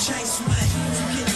chase me.